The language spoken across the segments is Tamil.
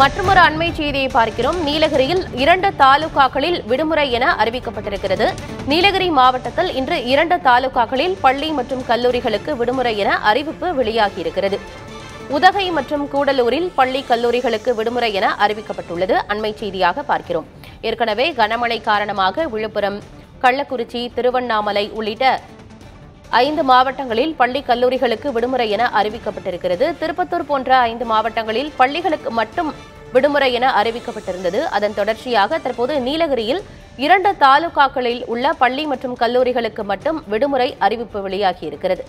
மற்றொரு அண்மை செய்தியை பார்க்கிறோம். நீலகிரியில் இரண்டு தாலுகாக்களில் விடுமுறை என அறிவிக்கப்பட்டிருக்கிறது. நீலகிரி மாவட்டத்தில் இன்று இரண்டு தாலுகாக்களில் பள்ளி மற்றும் கல்லூரிகளுக்கு விடுமுறை என அறிவிப்பு வெளியாகியிருக்கிறது. உதகை மற்றும் கூடலூரில் பள்ளி கல்லூரிகளுக்கு விடுமுறை என அறிவிக்கப்பட்டுள்ளது. அண்மை செய்தியாக பார்க்கிறோம். ஏற்கனவே கனமழை காரணமாக விழுப்புரம் கள்ளக்குறிச்சி திருவண்ணாமலை உள்ளிட்ட ஐந்து மாவட்டங்களில் பள்ளி கல்லூரிகளுக்கு விடுமுறை என அறிவிக்கப்பட்டிருக்கிறது. திருப்பத்தூர் போன்ற ஐந்து மாவட்டங்களில் பள்ளிகளுக்கு மட்டும் விடுமுறை என அறிவிக்கப்பட்டிருந்தது. அதன் தொடர்ச்சியாக தற்போது நீலகிரியில் இரண்டு தாலுகாக்களில் உள்ள பள்ளி மற்றும் கல்லூரிகளுக்கு மட்டும் விடுமுறை அறிவிப்பு வெளியாகியிருக்கிறது.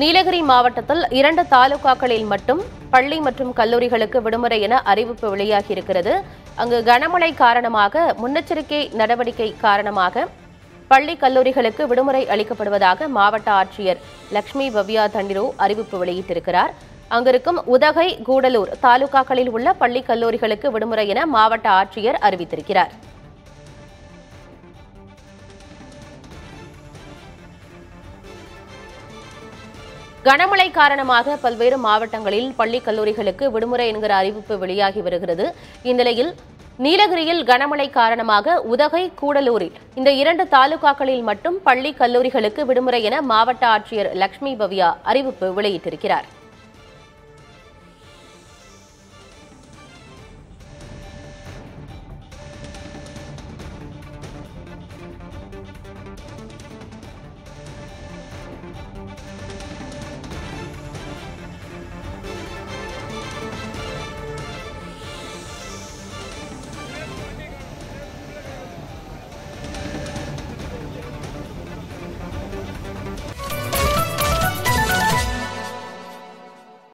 நீலகிரி மாவட்டத்தில் இரண்டு தாலுகாக்களில் மட்டும் பள்ளி மற்றும் கல்லூரிகளுக்கு விடுமுறை என அறிவிப்பு வெளியாகியிருக்கிறது. அங்கு கனமழை காரணமாக முன்னெச்சரிக்கை நடவடிக்கை காரணமாக பள்ளி கல்லூரிகளுக்கு விடுமுறை அளிக்கப்படுவதாக மாவட்ட ஆட்சியர் லட்சுமி பவ்யா தண்டிரோ அறிவிப்பு வெளியிட்டிருக்கிறார். அங்கிருக்கும் உதகை கூடலூர் தாலுகாக்களில் உள்ள பள்ளி கல்லூரிகளுக்கு விடுமுறை என மாவட்ட ஆட்சியர் அறிவித்திருக்கிறார். கனமழை காரணமாக பல்வேறு மாவட்டங்களில் பள்ளி கல்லூரிகளுக்கு விடுமுறை என்கிற அறிவிப்பு வெளியாகி வருகிறது. இந்நிலையில் நீலகிரியில் கனமழை காரணமாக உதகை கூடலூரில் இந்த இரண்டு தாலுகாக்களில் மட்டும் பள்ளி கல்லூரிகளுக்கு விடுமுறை என மாவட்ட ஆட்சியர் லக்ஷ்மி பவ்யா அறிவிப்பு வெளியிட்டிருக்கிறார்.